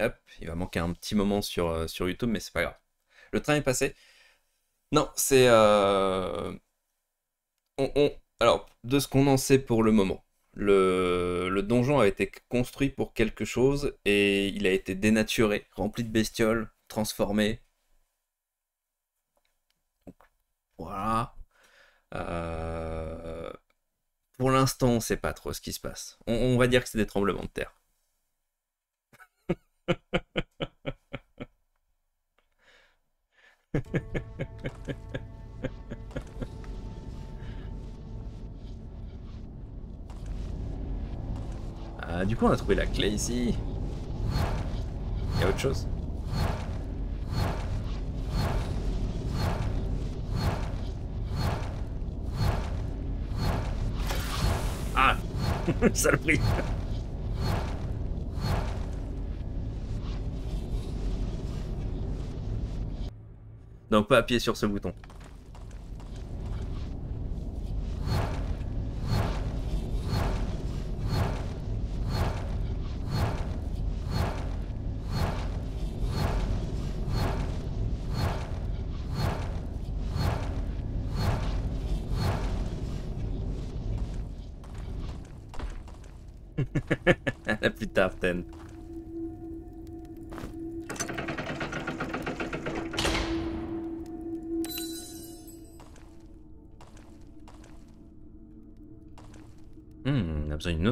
Hop, il va manquer un petit moment sur, euh, sur YouTube, mais c'est pas grave. Le train est passé. Non, c'est... Euh, Alors, de ce qu'on en sait pour le moment, le... le donjon a été construit pour quelque chose et il a été dénaturé, rempli de bestioles, transformé. voilà. Euh, pour l'instant, on ne sait pas trop ce qui se passe. On, va dire que c'est des tremblements de terre. Ah, du coup, on a trouvé la clé ici. Il y a autre chose. Ah Saloperie Donc pas appuyer sur ce bouton.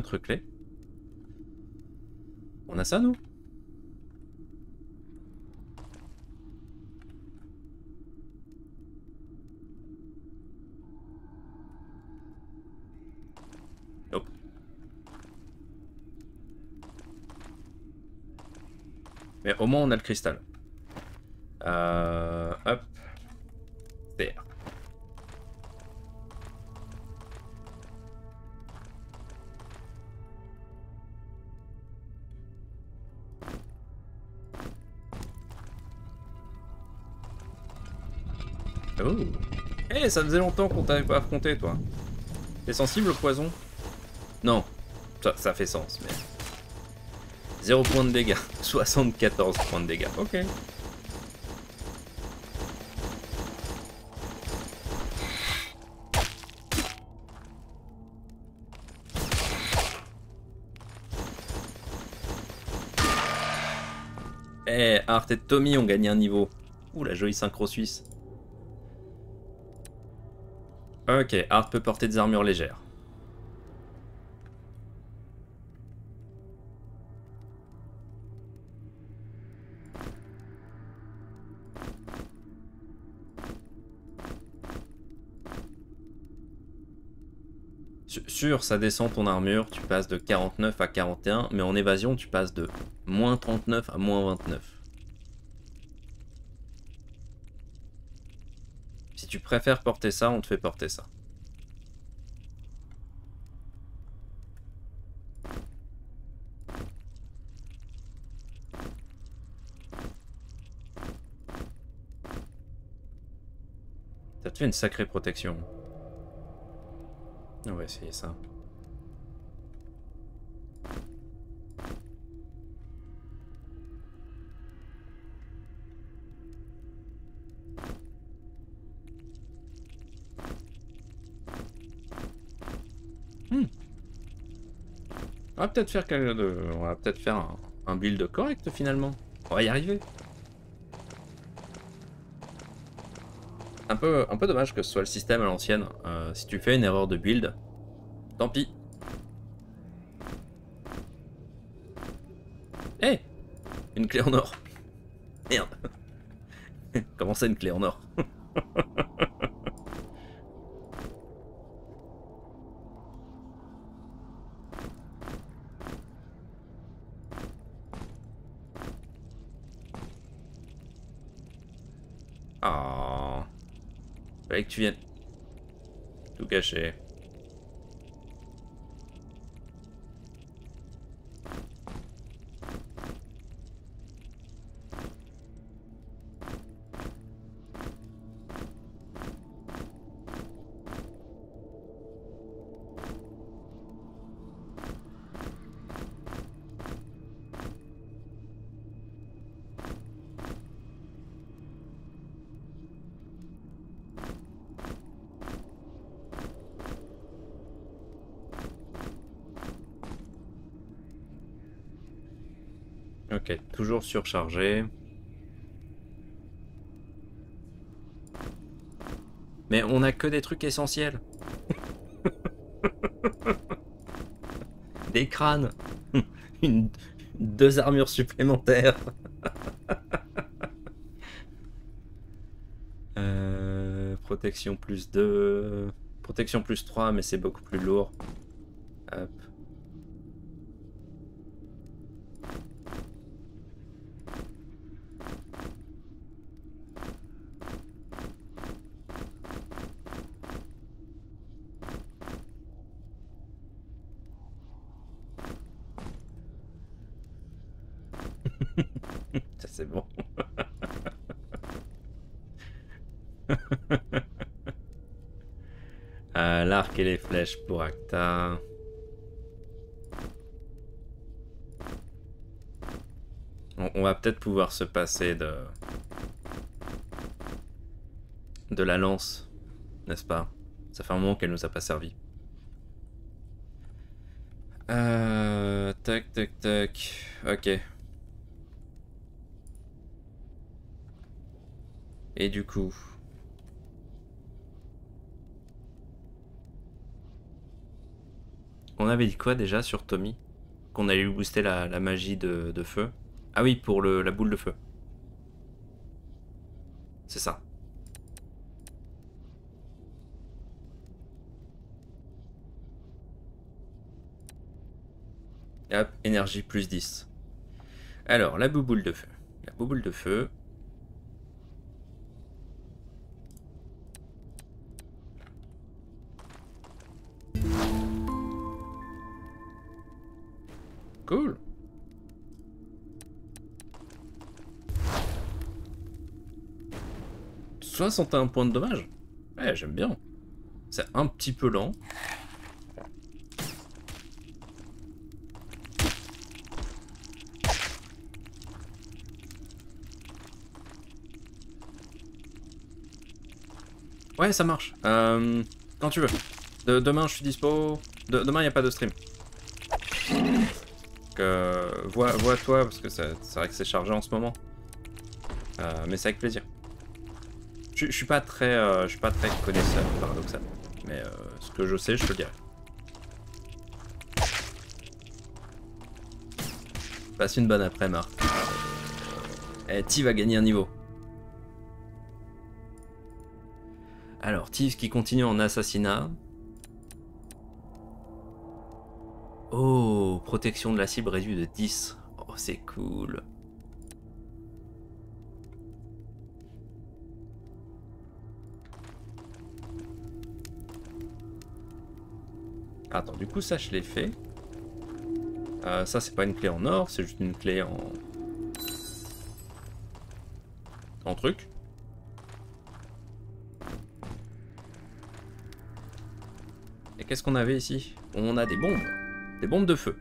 Autre clé. On a ça, nous? Mais au moins on a le cristal. Euh, Oh Eh, ça faisait longtemps qu'on t'avait pas affronté, toi. T'es sensible au poison? Non. Ça, ça fait sens, mais... 0 points de dégâts. 74 points de dégâts. Ok. Eh, Art et Tommy ont gagné un niveau. Ouh, la jolie synchro suisse. Ok, Art peut porter des armures légères. Sur ça descend ton armure, tu passes de 49 à 41, mais en évasion, tu passes de moins 39 à moins 29. Tu préfères porter ça, on te fait porter ça. Ça te fait une sacrée protection. On va essayer ça. On va peut-être faire un, build correct finalement. On va y arriver. un peu, un peu dommage que ce soit le système à l'ancienne. Euh, si tu fais une erreur de build, tant pis. Eh Une clé en or. Merde. Comment c'est une clé en or que tu viennes tout cacher. Surchargé. Mais on a que des trucs essentiels. des crânes. Une, deux armures supplémentaires. Euh, protection plus 2. Protection plus 3, mais c'est beaucoup plus lourd. Hop. Ça c'est bon. Euh, L'arc les flèches pour Acta. On, on va peut-être pouvoir se passer de... de la lance, n'est-ce pas? Ça fait un moment qu'elle nous a pas servi. Euh, tac, tac, tac. Ok. Et du coup... On avait dit quoi déjà sur Tommy? Qu'on allait lui booster la, magie de, feu? Ah oui, pour la boule de feu. C'est ça. Hop, énergie plus 10. Alors, la bouboule de feu. La bouboule de feu. Cool. « 61 points de dommage Ouais, j'aime bien. C'est un petit peu lent. Ouais, ça marche. Euh, quand tu veux. De- demain, je suis dispo. De- demain, il n'y a pas de stream. Donc, euh, vois, vois toi, parce que c'est vrai que c'est chargé en ce moment. Euh, mais c'est avec plaisir. Je, suis pas très, euh, je suis pas très connaisseur, paradoxal. Mais euh, ce que je sais, je te le dirai. Passe une bonne après, Marc. Eh, T va gagner un niveau. Alors, Thieves qui continue en assassinat. Protection de la cible réduite de 10. Oh, c'est cool. Attends, du coup, ça, je l'ai fait. Euh, ça, c'est pas une clé en or, c'est juste une clé en... En truc. Et qu'est-ce qu'on avait ici? On a des bombes. Des bombes de feu.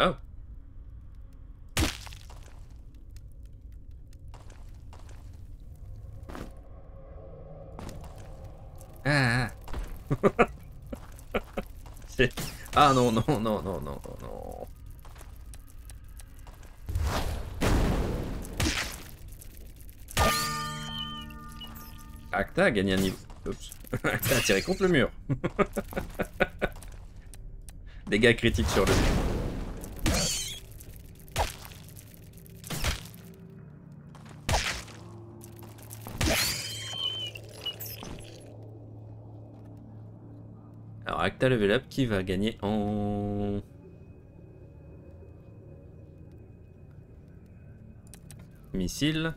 Oh. Ah. C'est- ah non, non, non, non, non, non. Acta a gagné un niveau. Acta a tiré contre le mur. Dégâts critiques sur le mur. Acta level up qui va gagner en... Missile.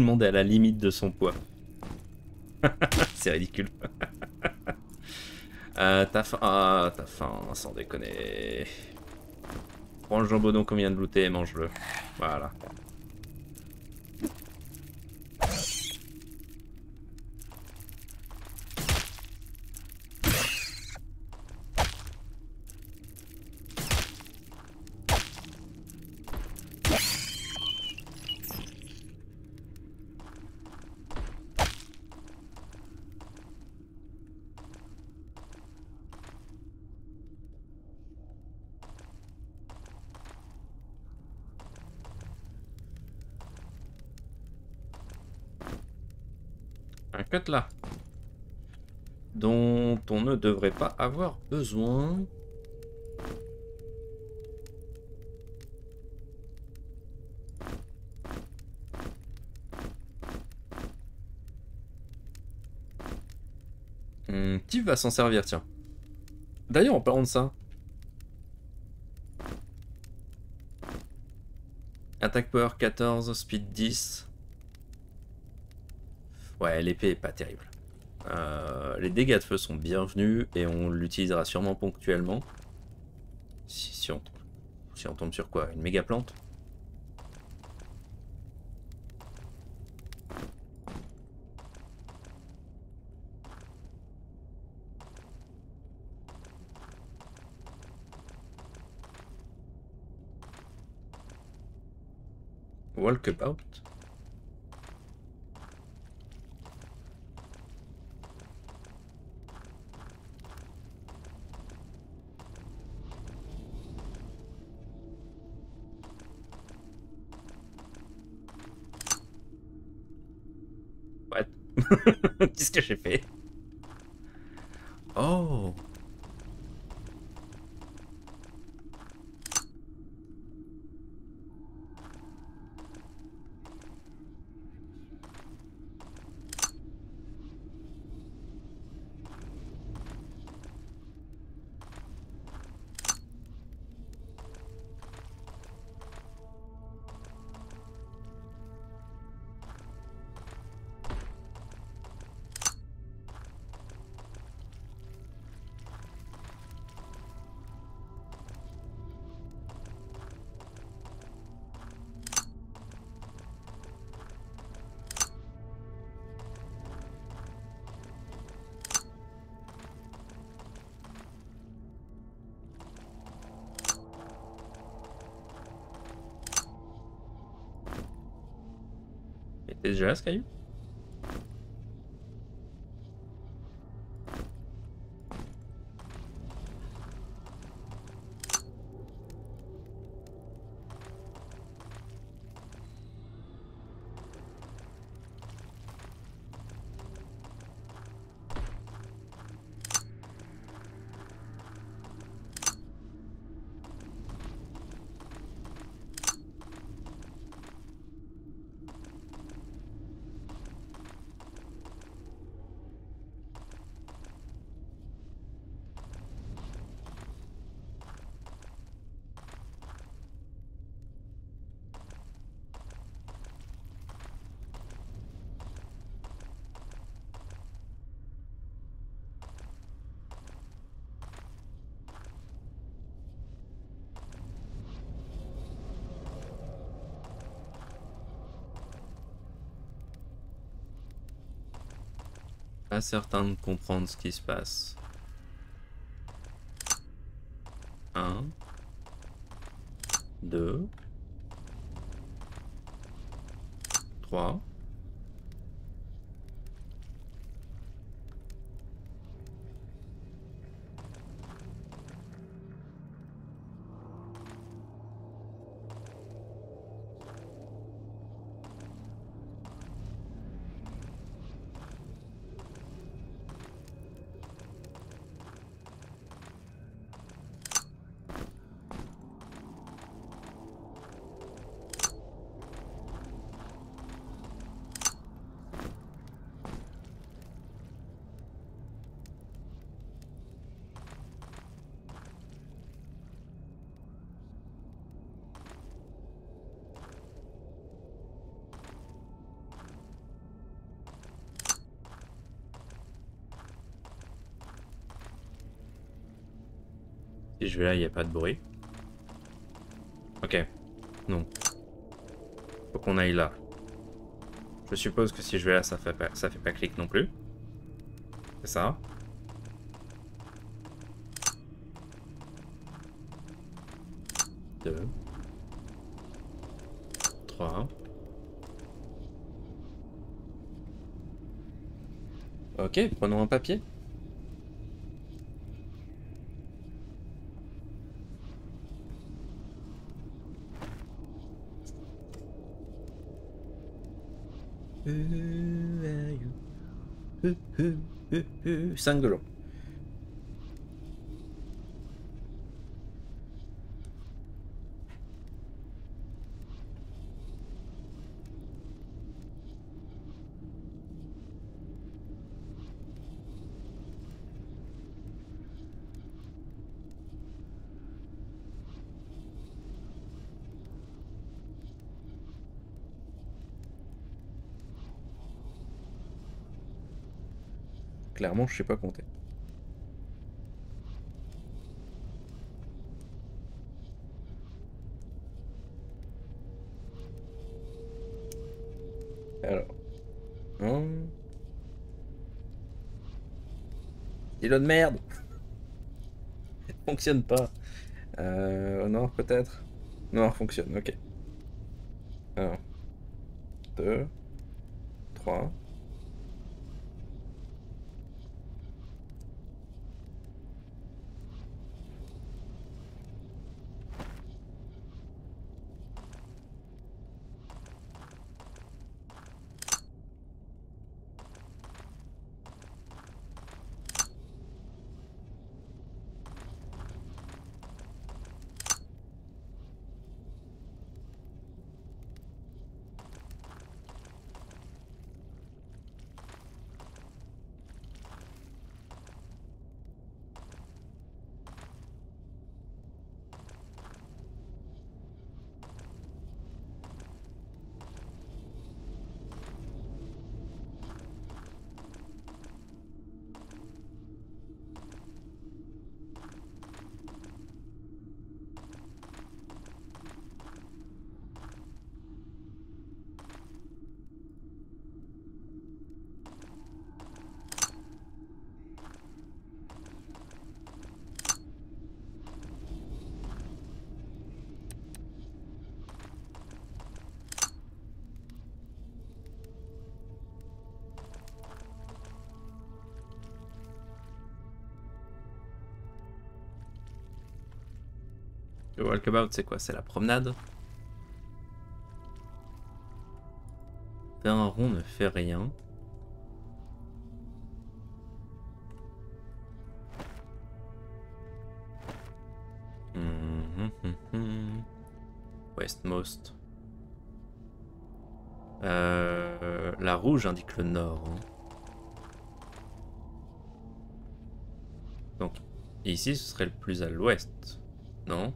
Le monde est à la limite de son poids. c'est ridicule. euh, t'as. Ah, faim, sans déconner. Prends le qu'on vient de looter et mange-le. Voilà. là. Dont on ne devrait pas avoir besoin. qui va s'en servir, tiens? D'ailleurs, en parlant de ça. Attack power 14, speed 10. Ouais, l'épée est pas terrible. Les dégâts de feu sont bienvenus et on l'utilisera sûrement ponctuellement. Si, on, si on tombe sur quoi? Une méga plante? Walkabout Qu'est-ce que j'ai fait? Déjà ce caillou Certain de comprendre ce qui se passe. Je vais là, il n'y a pas de bruit. Ok. Non. Faut qu'on aille là. Je suppose que si je vais là, ça fait pas, ça fait pas clic non plus. C'est ça. Deux. Trois. Ok, prenons un papier. Who are you? Who, who, who, who? Clairement, je sais pas compter. Alors. Un. Stylo de merde Fonctionne pas. Euh, noir peut-être Noir fonctionne, ok. 1, 2, 3, Walkabout, c'est quoi? C'est la promenade? Un rond ne fait rien. Westmost. Euh, la rouge indique le nord. hein. Donc, ici, ce serait le plus à l'ouest. Non?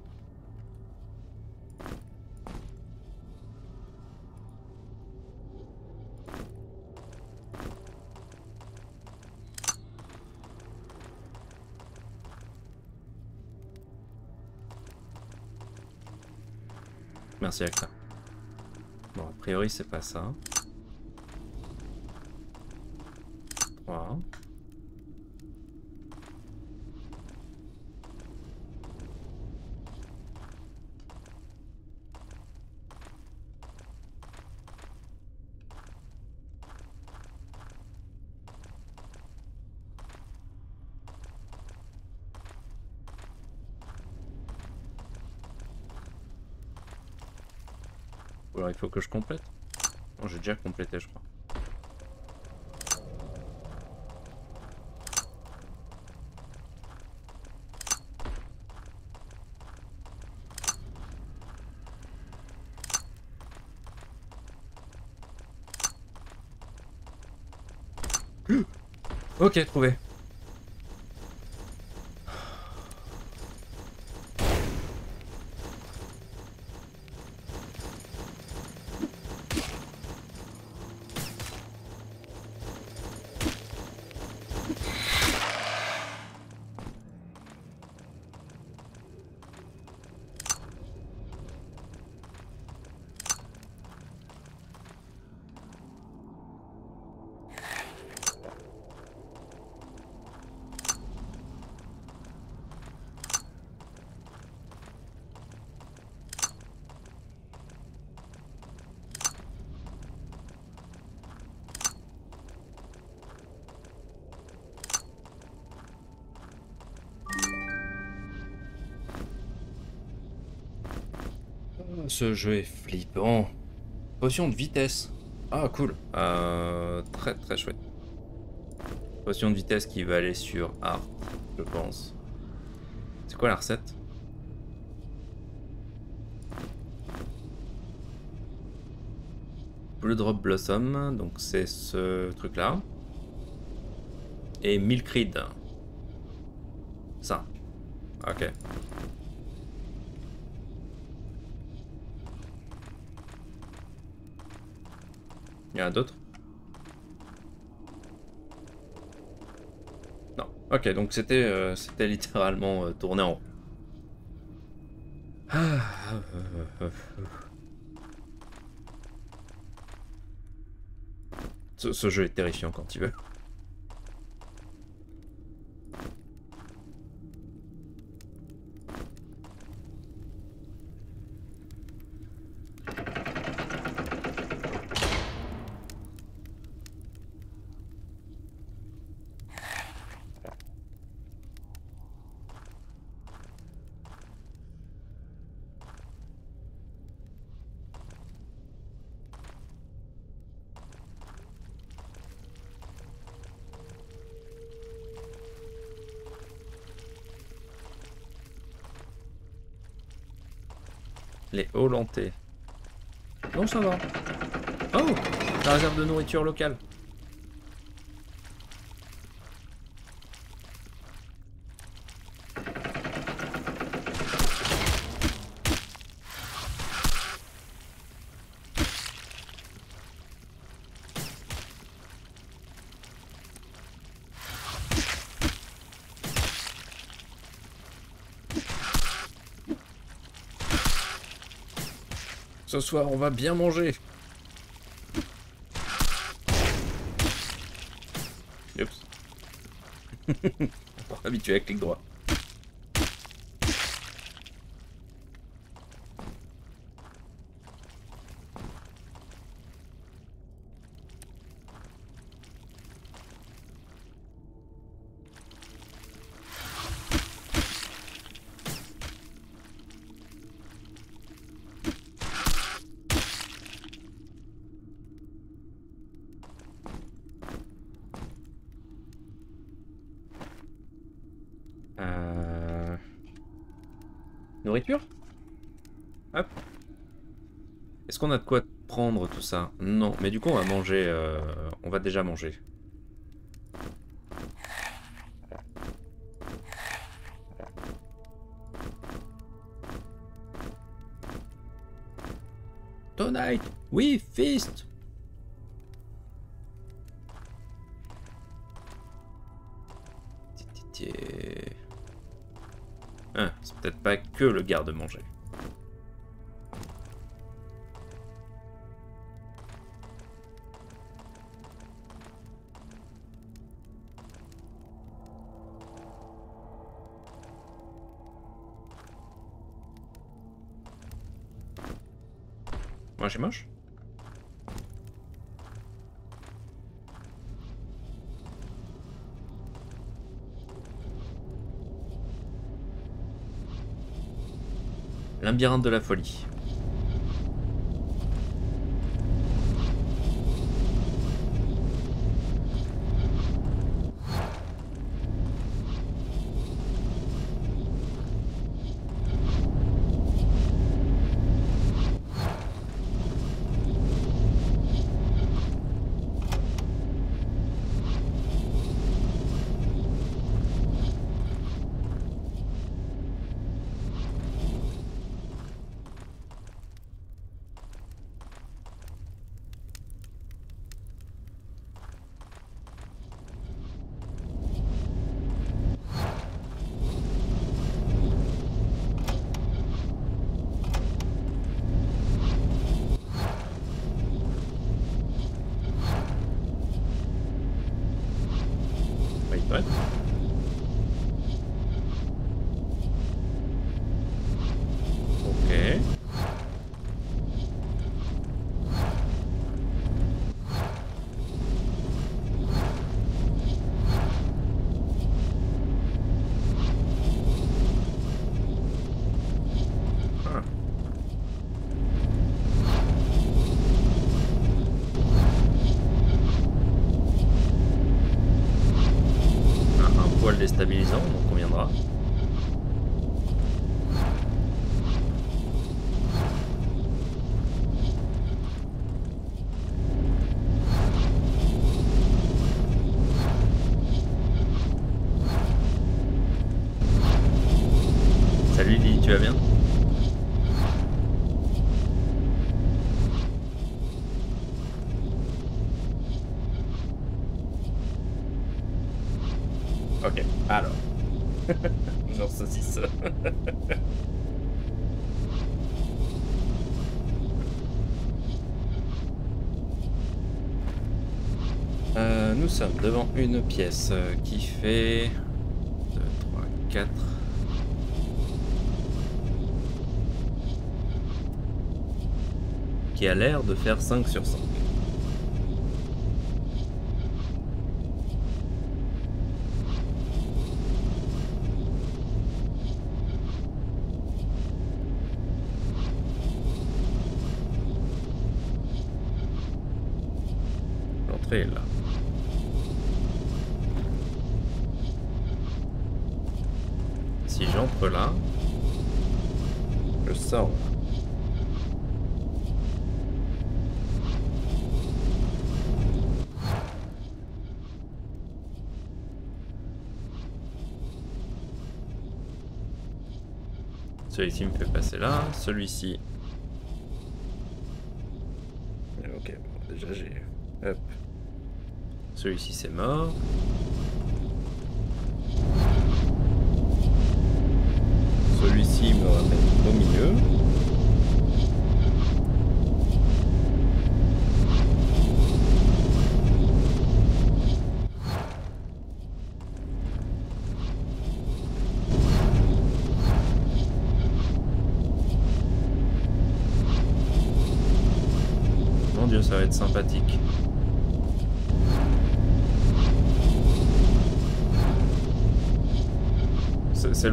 Bon, a priori, c'est pas ça. 3. Ou alors il faut que je complète. Non, j'ai déjà complété, je crois. Ok, trouvé. Ce jeu est flippant. Potion de vitesse. Ah, cool. Euh, très très chouette. Potion de vitesse qui va aller sur Art, je pense. C'est quoi la recette? Blue Drop Blossom, donc c'est ce truc là. Et Milkreed. Ça. Ok. Il y en a d'autres Non. Ok, donc c'était euh, littéralement euh, tourné en rond. Ah, ce, ce jeu est terrifiant quand il veut. Les Hollandais. Non, ça va. Oh La réserve de nourriture locale. Ce soir, on va bien manger. Oups. habitué avec clic droit. Nourriture Hop. Est-ce qu'on a de quoi prendre tout ça? Non, mais du coup on va manger... Euh, on va déjà manger. Tonight, we feast que le garde-manger. Moi j'ai moche? Labyrinthe de la folie. Sommes devant une pièce euh, qui fait 2, 3, 4. Qui a l'air de faire 5 sur 5. L'entrée est là. Là. Celui-ci me fait passer là, celui-ci. Ok, déjà j'ai. Hop. Celui-ci c'est mort.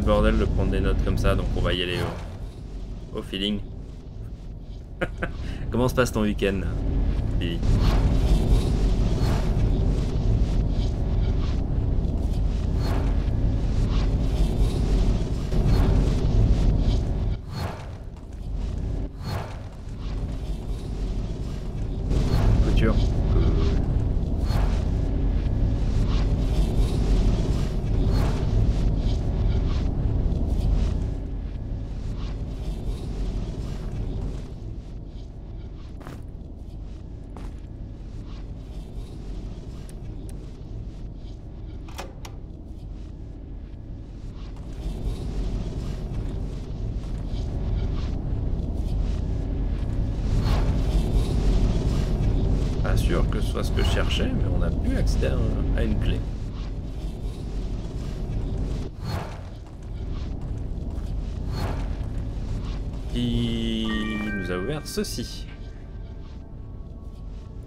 Bordel de prendre des notes comme ça, donc on va y aller au, au feeling. Comment se passe ton week-end, Billy? Soit ce que je cherchais, mais on a pu accéder à, une clé. Qui nous a ouvert ceci.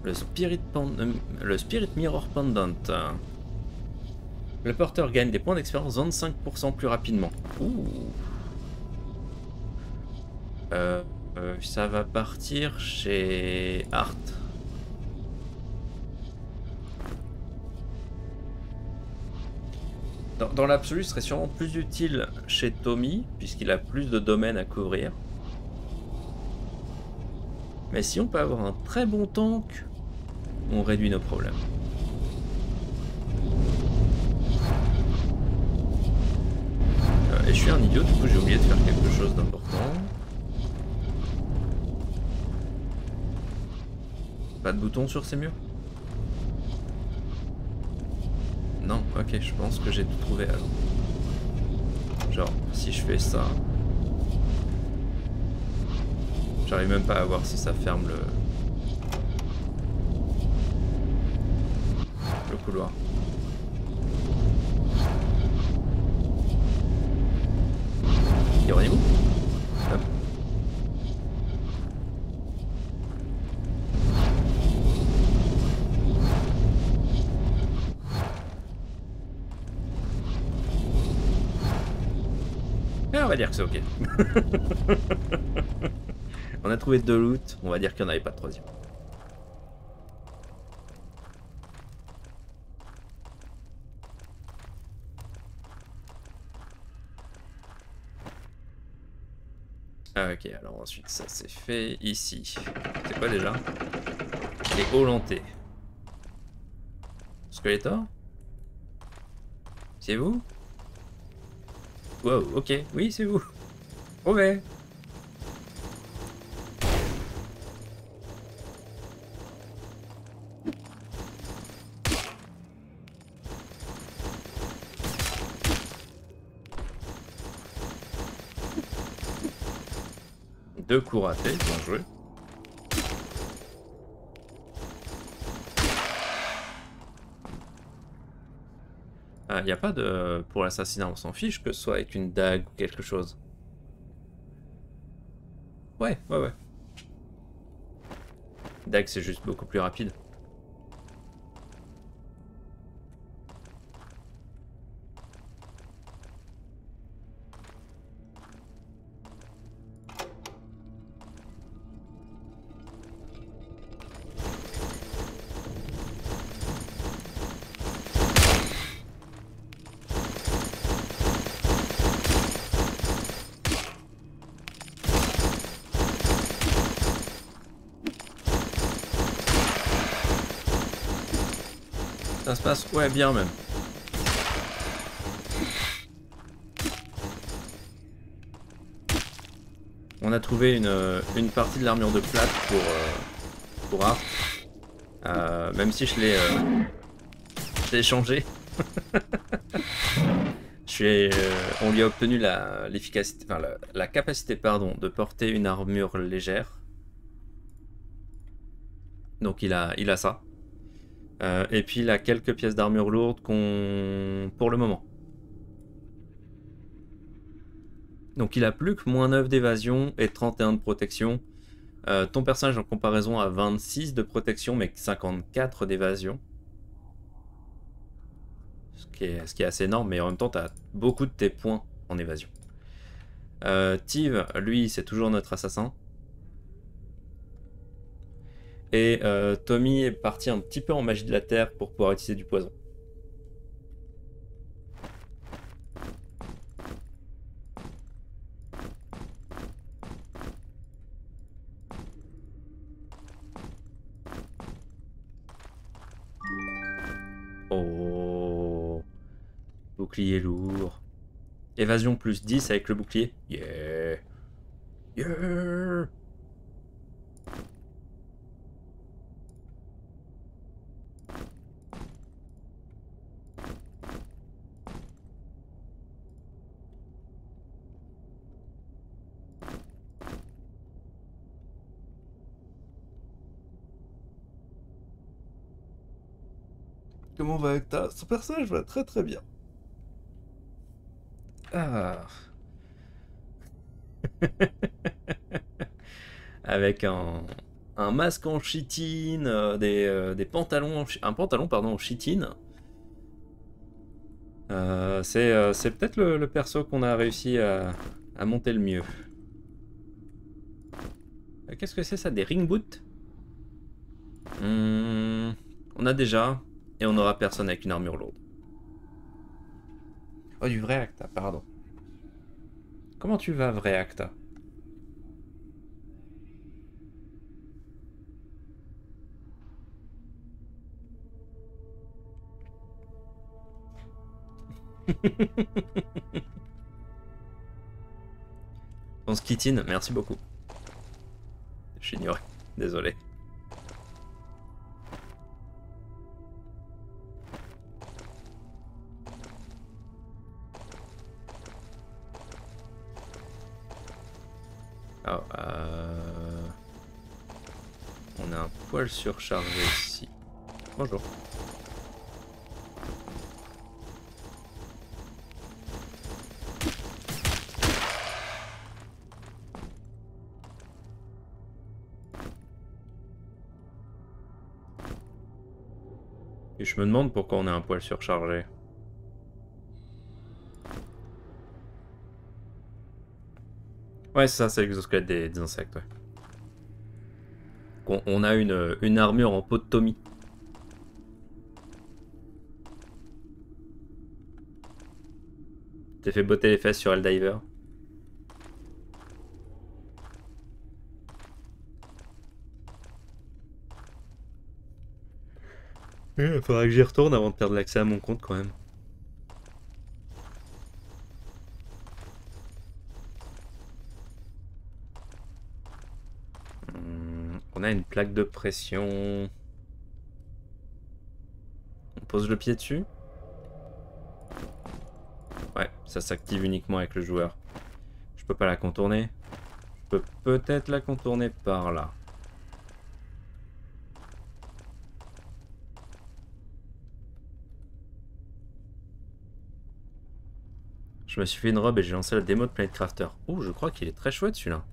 Le Spirit, euh, le Spirit Mirror Pendant. Le porteur gagne des points d'expérience 25% plus rapidement. Ouh. Euh, euh, ça va partir chez Art. Dans, dans l'absolu, ce serait sûrement plus utile chez Tommy, puisqu'il a plus de domaines à couvrir. Mais si on peut avoir un très bon tank, on réduit nos problèmes. Euh, et je suis un idiot, du coup j'ai oublié de faire quelque chose d'important. Pas de bouton sur ces murs Non, ok, je pense que j'ai tout trouvé alors. Genre, si je fais ça... J'arrive même pas à voir si ça ferme le... Le couloir. Irez-vous Hop. Va dire que c'est ok. on a trouvé deux loot, on va dire qu'il n'y en avait pas de troisième. Ah, ok, alors ensuite ça c'est fait ici. C'est quoi déjà? Les Hollandais. Skeletor? C'est vous? Wow, ok, oui, c'est vous. Mauvais. Deux coups ratés, bien joué. Il ah, n'y a pas de... Pour l'assassinat, on s'en fiche que ce soit avec une dague ou quelque chose. Ouais, ouais, ouais. Dague, c'est juste beaucoup plus rapide. Ça se passe, ouais, bien même. On a trouvé une, une partie de l'armure de plate pour, euh, pour. Euh, même si je l'ai euh, changé. je on lui a obtenu la, l'efficacité, enfin, la, la, capacité pardon, de porter une armure légère. Donc il a, il a ça. Euh, et puis il a quelques pièces d'armure lourde qu'on... pour le moment. Donc il a plus que moins 9 d'évasion et 31 de protection. Euh, ton personnage en comparaison a 26 de protection mais 54 d'évasion. Ce, qui est, assez énorme mais en même temps tu as beaucoup de tes points en évasion. Euh, lui c'est toujours notre assassin. Et euh, Tommy est parti un petit peu en magie de la terre pour pouvoir utiliser du poison. Oh Bouclier lourd. Évasion plus 10 avec le bouclier. Yeah Yeah Comment va Acta Son personnage va très très bien. Ah. Avec un, un, masque en chitine, euh, des, euh, des, pantalons, un pantalon pardon en chitine. Euh, c'est peut-être le, perso qu'on a réussi à, à, monter le mieux. Qu'est-ce que c'est ça Des ring boots? Hmm, On a déjà et on n'aura personne avec une armure lourde. Oh, du vrai Acta, pardon. Comment tu vas, vrai Acta? On se quittine, merci beaucoup. J'ignorais, désolé. Euh... on a un poil surchargé ici. Bonjour. Et je me demande pourquoi on a un poil surchargé. Ouais, c'est ça, c'est l'exosquelette des, des, insectes, ouais. On, a une, une armure en peau de Tommy. T'es fait botter les fesses sur Eldiver. Il faudra que j'y retourne avant de perdre l'accès à mon compte quand même. Une plaque de pression. On pose le pied dessus. Ouais, ça s'active uniquement avec le joueur. Je peux pas la contourner. Je peux peut-être la contourner par là. Je me suis fait une robe et j'ai lancé la démo de Planet Crafter. Oh, je crois qu'il est très chouette celui-là.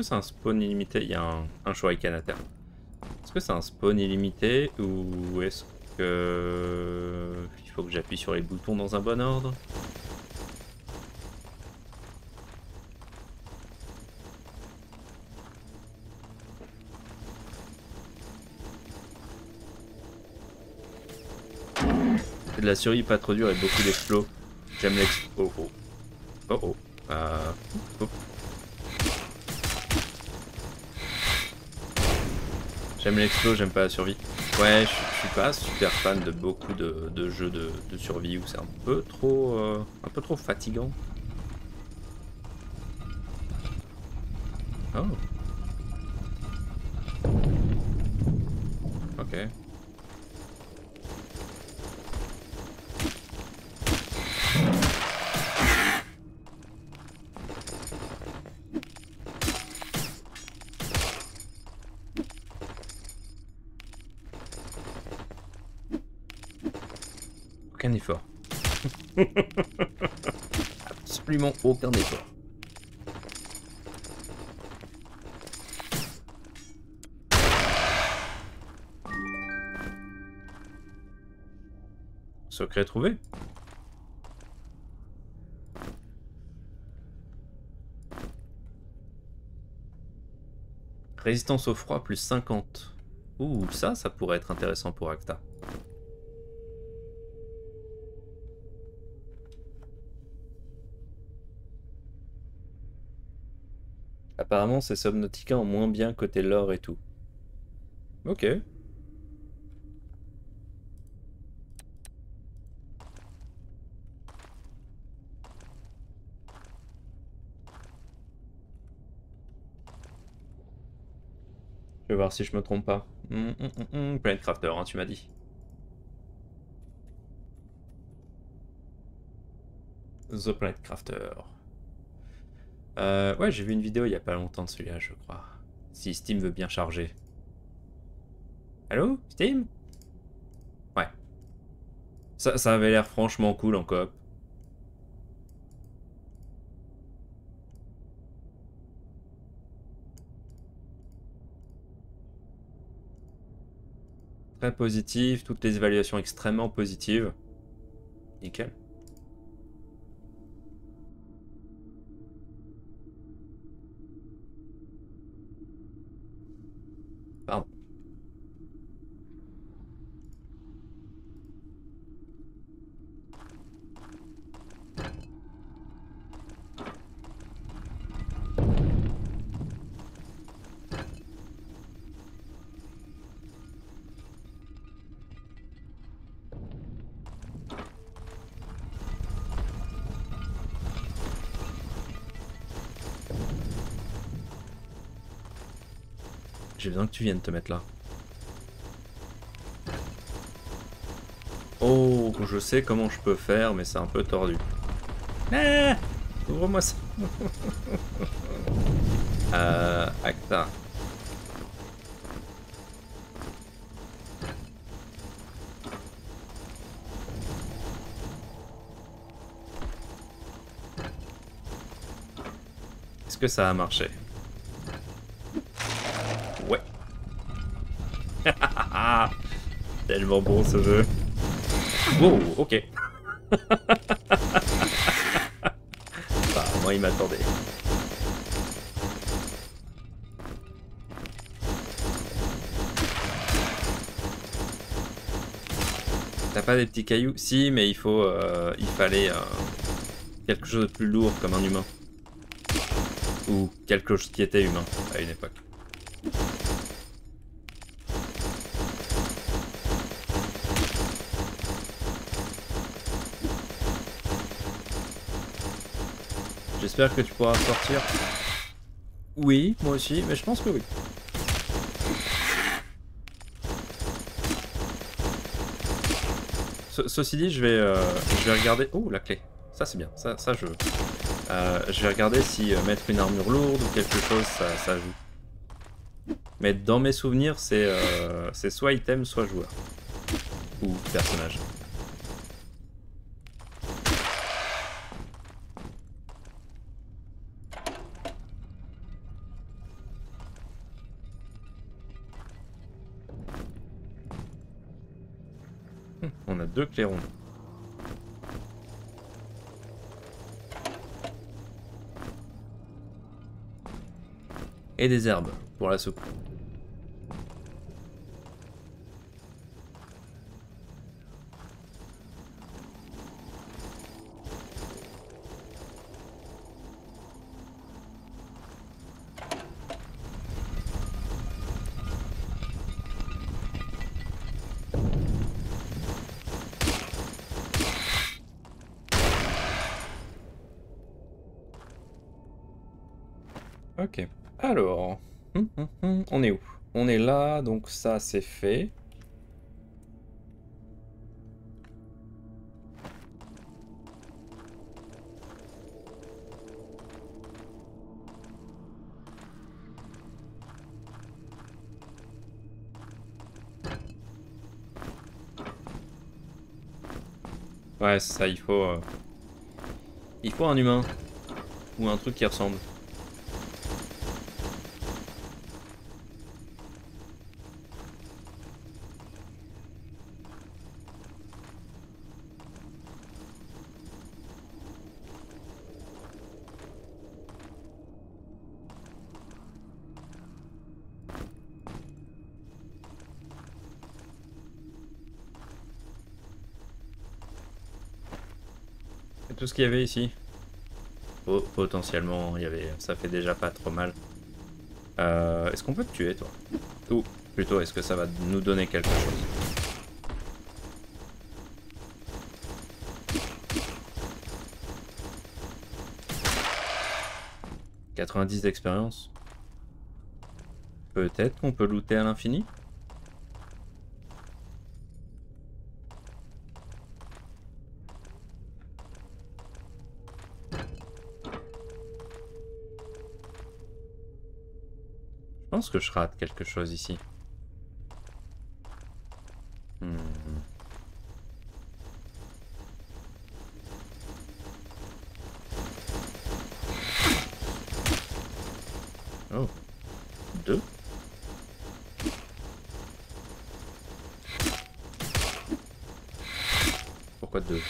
Que c'est un spawn illimité? Il y a un, un shuriken à. Est-ce que c'est un spawn illimité ou est-ce que il faut que j'appuie sur les boutons dans un bon ordre? De la survie pas trop dure et beaucoup d'explos. J'aime l'explo. Oh oh. Oh oh. Euh... oh. J'aime l'explo, j'aime pas la survie. Ouais, je, suis pas super fan de beaucoup de, jeux de, survie où c'est un peu trop euh, un peu trop fatigant. Oh. Ok. Aucun effort. Absolument aucun effort. Secret trouvé Résistance au froid plus 50. Ouh, ça, ça pourrait être intéressant pour Acta. Apparemment, ces Subnautica ont moins bien côté lore et tout. Ok. Je vais voir si je me trompe pas. Hum, Planet Crafter, hein, tu m'as dit. The Planet Crafter. Euh, ouais, j'ai vu une vidéo il y a pas longtemps de celui-là, je crois. Si Steam veut bien charger. Allô Steam? Ouais. Ça, ça avait l'air franchement cool en coop. Très positif, toutes les évaluations extrêmement positives. Nickel. J'ai besoin que tu viennes te mettre là. Oh, je sais comment je peux faire, mais c'est un peu tordu. Ah Ouvre-moi ça Euh... Acta. Est-ce que ça a marché? Tellement bon ce jeu. Wow, ok. moi il m'attendait. T'as pas des petits cailloux? Si, mais il faut, euh, il fallait euh, quelque chose de plus lourd comme un humain. Ou quelque chose qui était humain à une époque. Que tu pourras sortir. Oui, moi aussi, mais je pense que oui. ceci dit, je vais, euh, je vais regarder... Oh, la clé. Ça, c'est bien. Ça, ça je... Euh, je vais regarder si euh, mettre une armure lourde ou quelque chose, ça, ça joue. Mais dans mes souvenirs, c'est c'est soit item, soit joueur. Ou personnage. Clairons. Et des herbes pour la soupe. Ok. Alors. Hum, hum, hum. On est où? On est là, donc ça c'est fait. Ouais, ça, il faut... Euh, il faut un humain. Ou un truc qui ressemble. Ce qu'il y avait ici. potentiellement, il y avait, ça fait déjà pas trop mal. Euh, est-ce qu'on peut te tuer, toi? Ou plutôt, est-ce que ça va nous donner quelque chose? 90 d'expérience? Peut-être qu'on peut looter à l'infini? Pense que je rate quelque chose ici. Hmm. Oh. Deux Pourquoi deux?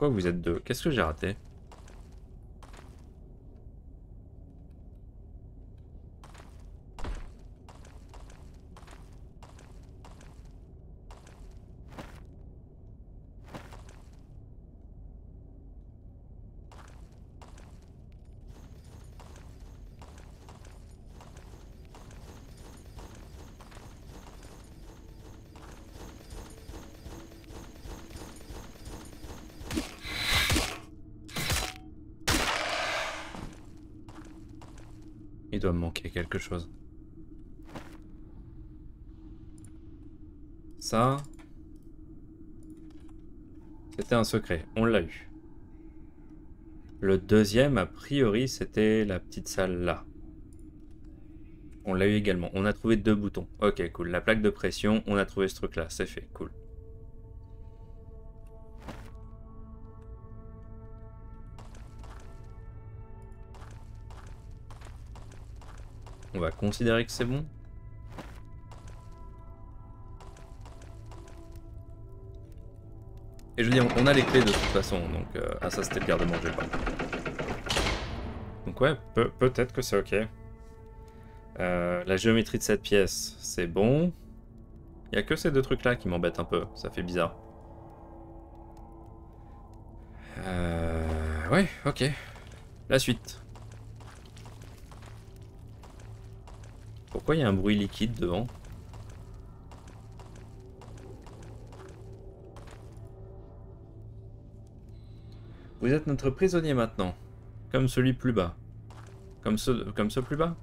Pourquoi vous êtes deux? Qu'est-ce que j'ai raté? Quelque chose. Ça... C'était un secret, on l'a eu. Le deuxième, a priori, c'était la petite salle là. On l'a eu également. On a trouvé deux boutons. Ok, cool. La plaque de pression, on a trouvé ce truc là. C'est fait, cool. On va considérer que c'est bon. Et je veux dire, on a les clés de toute façon, donc... Euh, ah ça c'était le garde-manger. Donc ouais, peut-être que c'est ok. Euh, la géométrie de cette pièce, c'est bon. Il a que ces deux trucs là qui m'embêtent un peu, ça fait bizarre. Euh... Ouais, ok. La suite. Pourquoi il y a un bruit liquide devant Vous êtes notre prisonnier maintenant. Comme celui plus bas. Comme ce, comme ce plus bas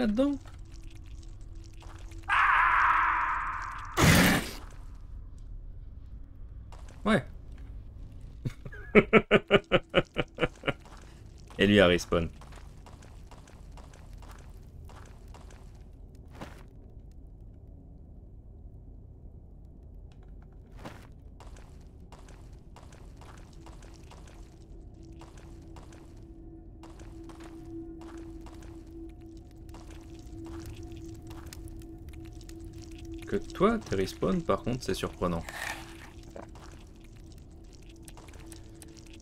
là-dedans Ouais. Et lui a respawn. Respawn, par contre, c'est surprenant.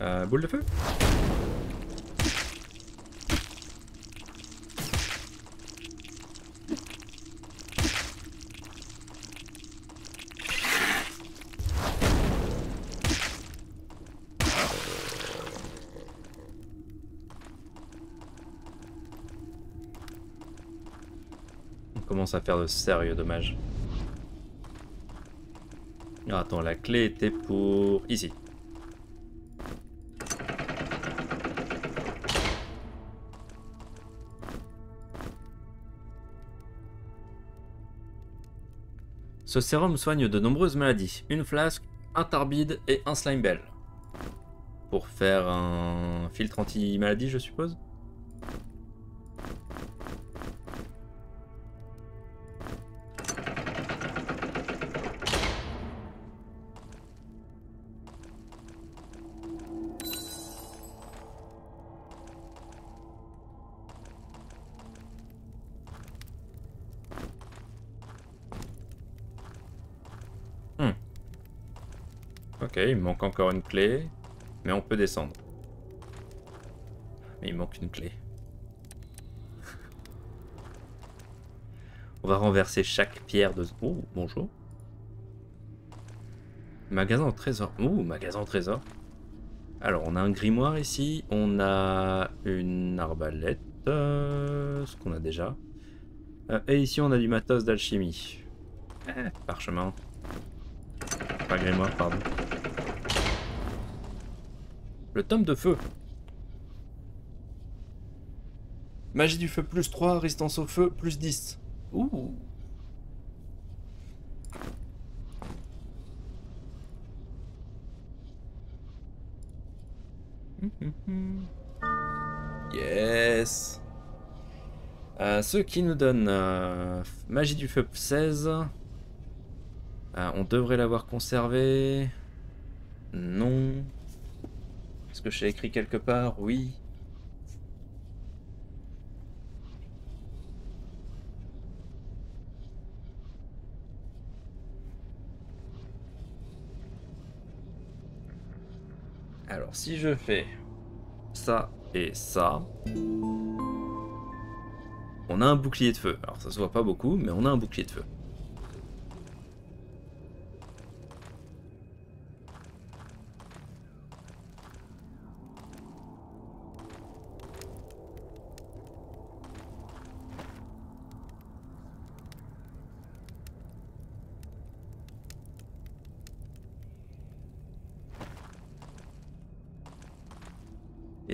Euh, boule de feu On commence à faire de sérieux dommages. Attends, la clé était pour... ici. Ce sérum soigne de nombreuses maladies. Une flasque, un tarbide et un slime bell. Pour faire un filtre anti-maladie, je suppose? Manque encore une clé. Mais on peut descendre. Mais il manque une clé. on va renverser chaque pierre de... Oh, bonjour. Magasin au trésor. Ouh, magasin au trésor. Alors, on a un grimoire ici. On a une arbalète. Euh, ce qu'on a déjà. Euh, et ici, on a du matos d'alchimie. Eh, parchemin. Pas grimoire, pardon. Le tome de feu. Magie du feu plus 3, résistance au feu plus 10. Ouh. Yes. Euh, ce qui nous donne euh, magie du feu 16. Euh, on devrait l'avoir conservé. Non. Que j'ai écrit quelque part? Oui. Alors, si je fais ça et ça, on a un bouclier de feu. Alors, ça se voit pas beaucoup, mais on a un bouclier de feu.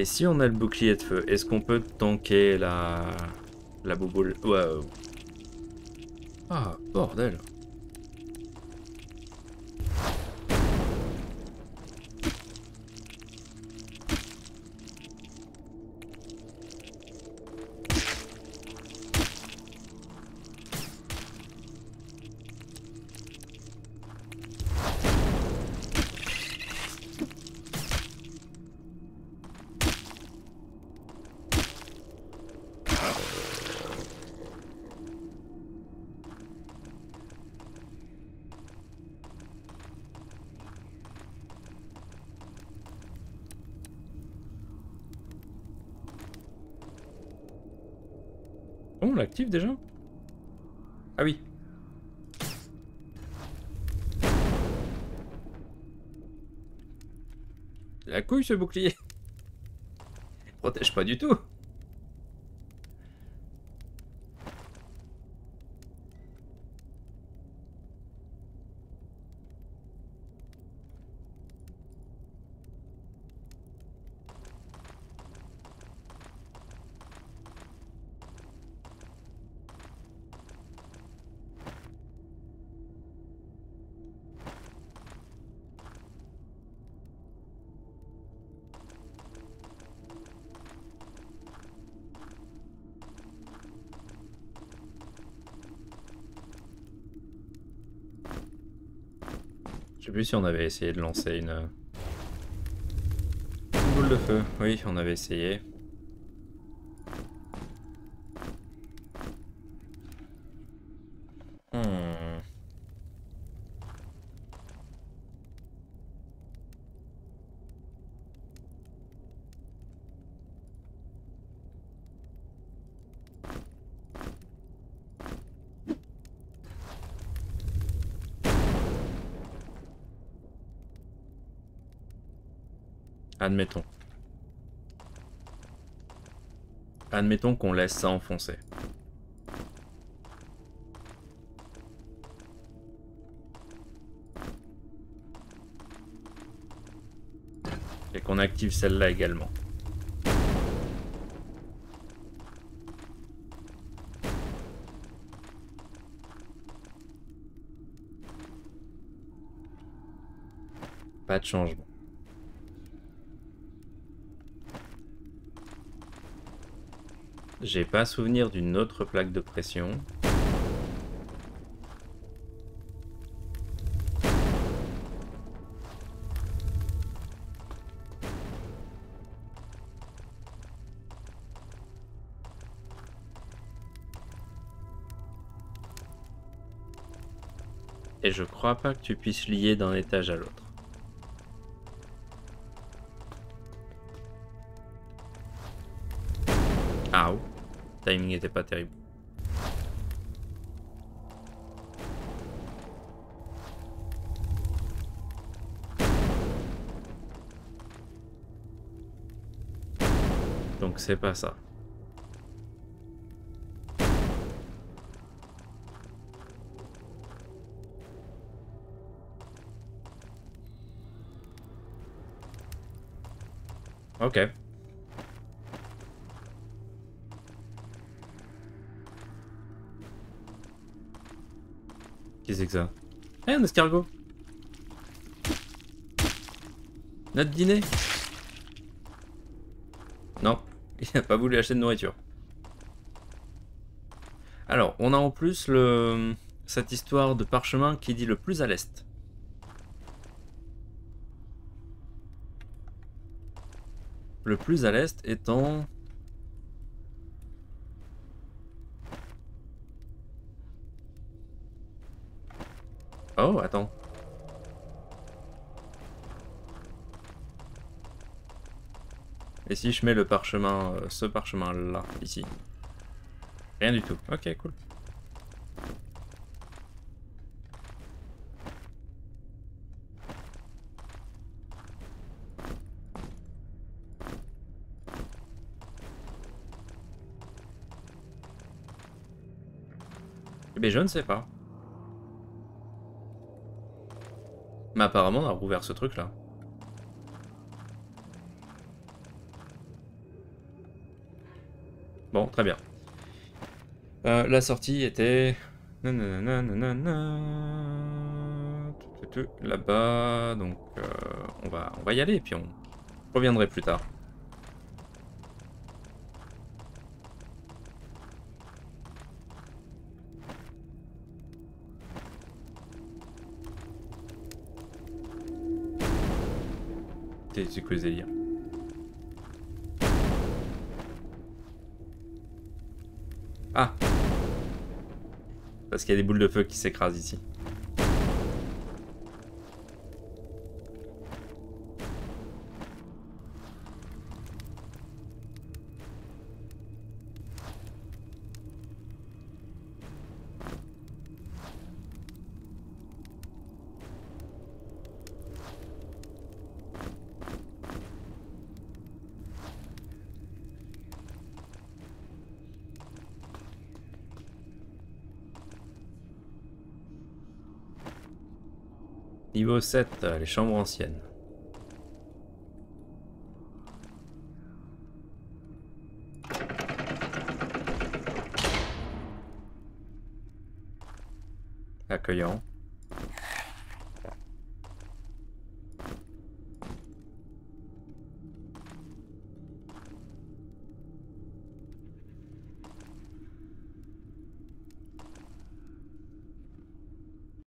Et si on a le bouclier de feu, est-ce qu'on peut tanker la... la bouboule? Ouais. Ah, bordel. Ce bouclier. Protège pas du tout. Je sais plus si on avait essayé de lancer une... une boule de feu. Oui, on avait essayé. Hmm. Admettons. Admettons qu'on laisse ça enfoncer. Et qu'on active celle-là également. Pas de changement. J'ai pas souvenir d'une autre plaque de pression. Et je crois pas que tu puisses lier d'un étage à l'autre. Timing était pas terrible. Donc c'est pas ça. C'est que ça Eh, un escargot Notre dîner Non, il n'a pas voulu acheter de nourriture. Alors, on a en plus le cette histoire de parchemin qui dit le plus à l'est. Le plus à l'est étant... Oh, attends. Et si je mets le parchemin, euh, ce parchemin là, ici? Rien du tout. Ok, cool. Eh bien, je ne sais pas. Apparemment, on a rouvert ce truc-là. Bon, très bien. Euh, la sortie était... Là-bas, donc euh, on, va, on va y aller et puis on reviendrait plus tard. C'est quoi les délires Ah Parce qu'il y a des boules de feu qui s'écrasent ici. Niveau 7, euh, les chambres anciennes. Accueillant.